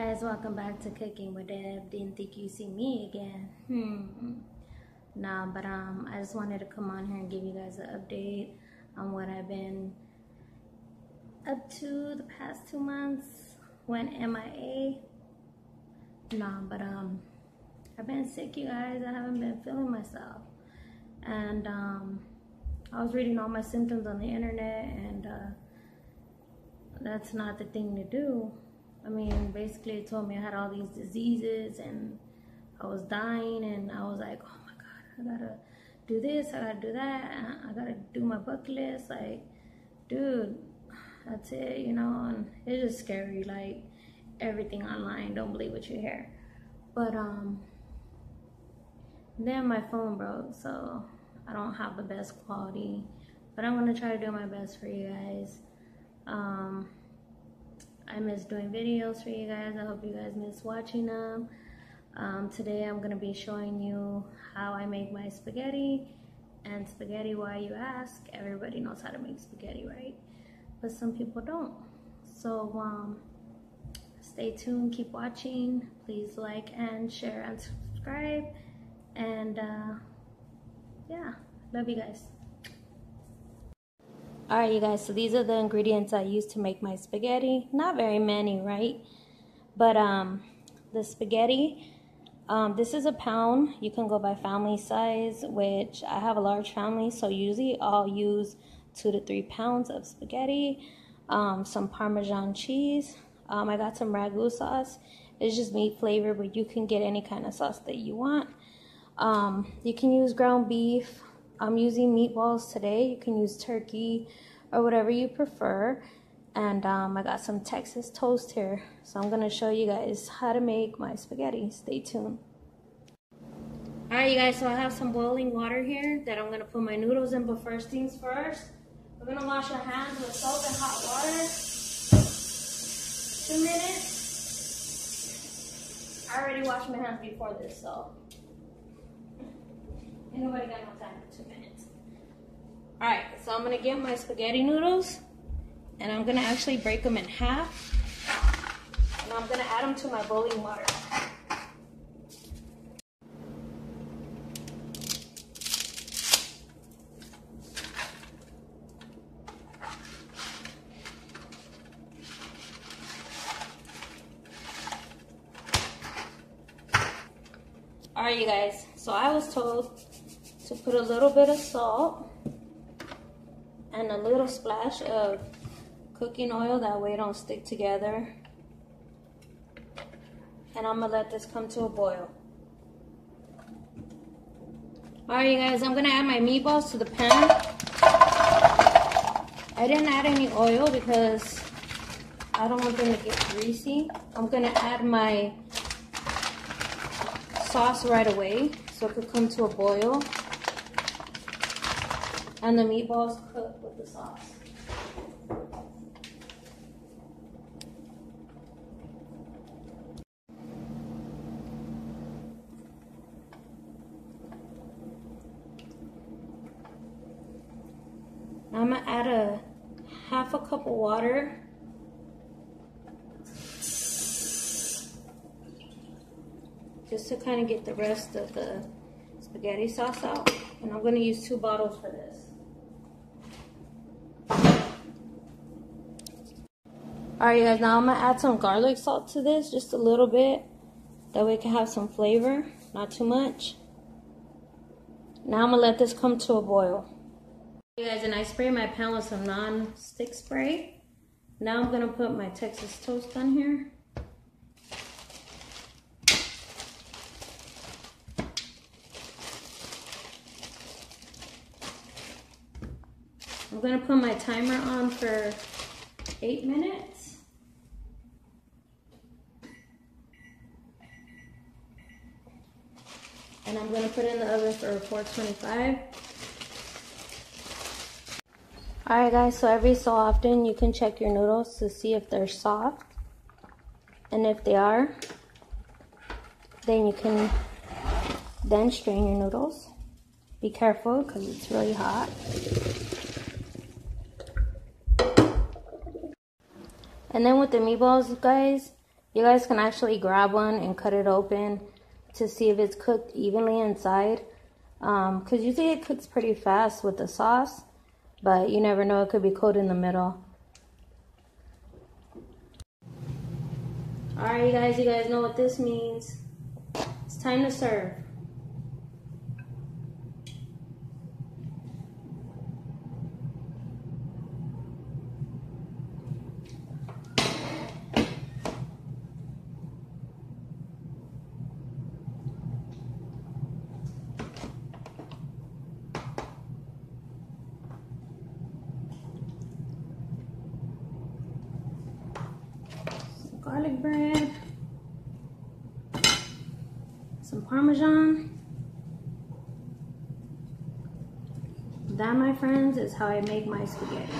guys, welcome back to Cooking with Deb. Didn't think you'd see me again. Hmm. Nah, but um, I just wanted to come on here and give you guys an update on what I've been up to the past two months. Went MIA. Nah, but um, I've been sick, you guys. I haven't been feeling myself, and um, I was reading all my symptoms on the internet, and uh, that's not the thing to do. Basically, it told me I had all these diseases and I was dying, and I was like, oh my God, I gotta do this, I gotta do that, I gotta do my bucket list. Like, dude, that's it, you know, and it's just scary. Like, everything online, don't believe what you hear. But, um, then my phone broke, so I don't have the best quality, but I'm gonna try to do my best for you guys. Um, I miss doing videos for you guys. I hope you guys miss watching them. Um, today I'm going to be showing you how I make my spaghetti. And spaghetti, why you ask? Everybody knows how to make spaghetti, right? But some people don't. So um, stay tuned, keep watching. Please like and share and subscribe. And uh, yeah, love you guys. Alright you guys, so these are the ingredients I use to make my spaghetti. Not very many, right? But um, the spaghetti, um, this is a pound. You can go by family size, which I have a large family, so usually I'll use two to three pounds of spaghetti. Um, some Parmesan cheese. Um, I got some ragu sauce. It's just meat flavor, but you can get any kind of sauce that you want. Um, you can use ground beef, I'm using meatballs today. You can use turkey or whatever you prefer. And um, I got some Texas toast here. So I'm going to show you guys how to make my spaghetti. Stay tuned. Alright you guys, so I have some boiling water here that I'm going to put my noodles in. But first things first, we're going to wash our hands with soap and hot water. Two minutes. I already washed my hands before this, so Ain't nobody got no time for two minutes. Alright, so I'm going to get my spaghetti noodles. And I'm going to actually break them in half. And I'm going to add them to my boiling water. Alright you guys, so I was told to put a little bit of salt and a little splash of cooking oil. That way it don't stick together. And I'm gonna let this come to a boil. Alright you guys I'm gonna add my meatballs to the pan. I didn't add any oil because I don't want them to get greasy. I'm gonna add my sauce right away so it could come to a boil and the meatballs cooked with the sauce. I'm gonna add a half a cup of water just to kind of get the rest of the spaghetti sauce out. And I'm gonna use two bottles for this. Alright guys, now I'm going to add some garlic salt to this, just a little bit. That way it can have some flavor, not too much. Now I'm going to let this come to a boil. You guys, and I spray my pan with some non-stick spray. Now I'm going to put my Texas toast on here. I'm going to put my timer on for eight minutes. And I'm gonna put it in the oven for 425. Alright guys, so every so often you can check your noodles to see if they're soft. And if they are, then you can then strain your noodles. Be careful because it's really hot. And then with the meatballs, guys, You guys can actually grab one and cut it open to see if it's cooked evenly inside. Because um, usually it cooks pretty fast with the sauce, but you never know, it could be cold in the middle. Alright, you guys, you guys know what this means. It's time to serve. Garlic bread, some Parmesan. That, my friends, is how I make my spaghetti.